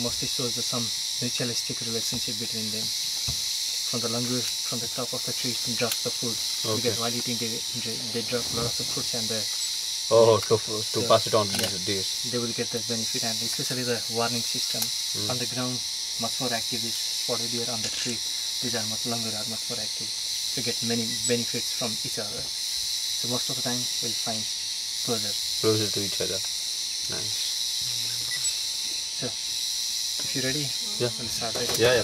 mostly shows the some mutualistic relationship between them. From the langur, from the top of the tree, drops the food Okay. because while eating they, they, they drop lots of fruits and the, Oh, to, to So, pass it on to yeah. they will get the benefit and especially the warning system mm. on the ground much more active is spotted deer on the tree. These are much longer are much more active to get many benefits from each other. So most of the time we'll find closer. Closer to each other. Nice. So if you're ready, Yeah. we'll start it. Yeah, yeah.